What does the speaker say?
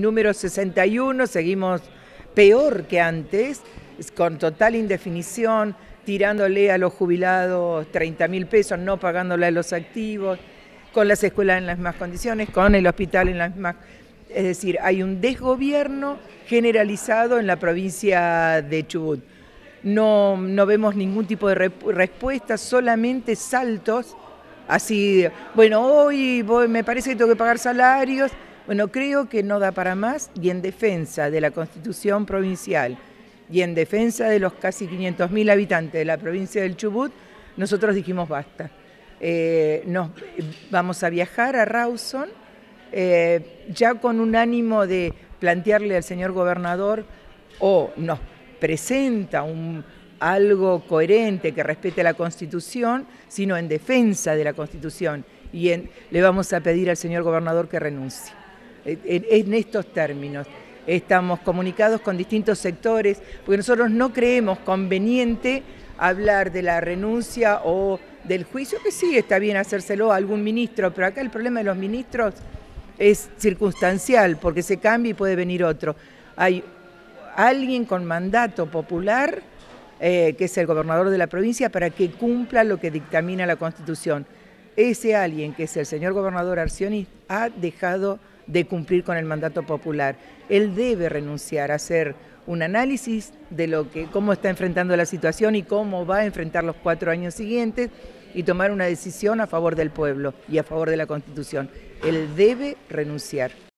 Número 61, seguimos peor que antes, con total indefinición, tirándole a los jubilados 30 mil pesos, no pagándole a los activos, con las escuelas en las mismas condiciones, con el hospital en las mismas... Es decir, hay un desgobierno generalizado en la provincia de Chubut. No, no vemos ningún tipo de respuesta, solamente saltos, así, bueno, hoy me parece que tengo que pagar salarios, bueno, creo que no da para más y en defensa de la Constitución provincial y en defensa de los casi 500.000 habitantes de la provincia del Chubut, nosotros dijimos basta. Eh, nos, vamos a viajar a Rawson eh, ya con un ánimo de plantearle al señor gobernador o nos presenta algo coherente que respete la Constitución, sino en defensa de la Constitución. Y le vamos a pedir al señor gobernador que renuncie en, estos términos. Estamos comunicados con distintos sectores, porque nosotros no creemos conveniente hablar de la renuncia o del juicio, que sí está bien hacérselo a algún ministro, pero acá el problema de los ministros es circunstancial, porque se cambia y puede venir otro. Hay alguien con mandato popular, eh, que es el gobernador de la provincia, para que cumpla lo que dictamina la Constitución. Ese alguien, que es el señor gobernador Arcioni, ha dejado de cumplir con el mandato popular. Él debe renunciar a hacer un análisis de lo que, cómo está enfrentando la situación y cómo va a enfrentar los cuatro años siguientes y tomar una decisión a favor del pueblo y a favor de la Constitución. Él debe renunciar.